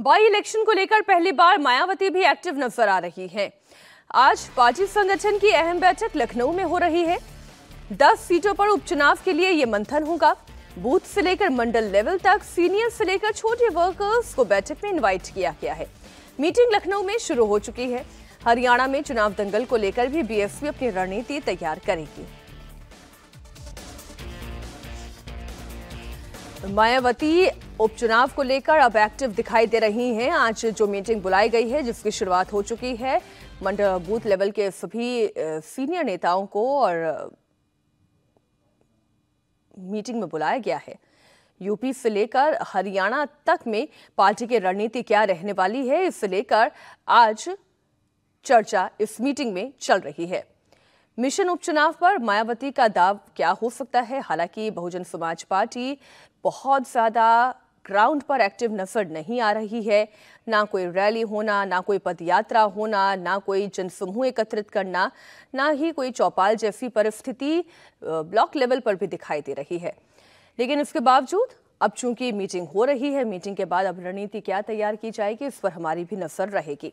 By election को लेकर पहली बार मायावती भी एक्टिव नज़र आ रही हैं। आज पार्टी संगठन की अहम बैठक लखनऊ में हो रही है। 10 सीटों पर उपचुनाव के लिए ये मंथन होगा। बूथ से लेकर मंडल लेवल तक सीनियर से लेकर छोटे वर्कर्स को बैठक में इनवाइट किया गया है। मीटिंग लखनऊ में शुरू हो चुकी है। हरियाणा में चुनाव दंगल को लेकर भी बीएसपी अपनी रणनीति तैयार करेगी। मायावती, उपचुनाव को लेकर अब एक्टिव दिखाई दे रही हैं। आज जो मीटिंग बुलाई गई है, जिसकी शुरुआत हो चुकी है मंडल बूथ लेवल के सभी सीनियर नेताओं को और मीटिंग में बुलाया गया है। यूपी से लेकर हरियाणा तक में पार्टी की रणनीति क्या रहने वाली है इससे लेकर आज चर्चा इस मीटिंग में चल रही है। मिशन उपचुनाव पर मायावती का दाव क्या हो सकता है? हालाँकि बहुजन समाज पार्टी बहुत ज़्यादा ग्राउंड पर एक्टिव नज़र नहीं आ रही है। ना कोई रैली होना, ना कोई पदयात्रा होना, ना कोई जनसमूह एकत्रित करना, ना ही कोई चौपाल जैसी परिस्थिति ब्लॉक लेवल पर भी दिखाई दे रही है। लेकिन इसके बावजूद अब चूँकि मीटिंग हो रही है मीटिंग के बाद अब रणनीति क्या तैयार की जाएगी, इस पर हमारी भी नज़र रहेगी।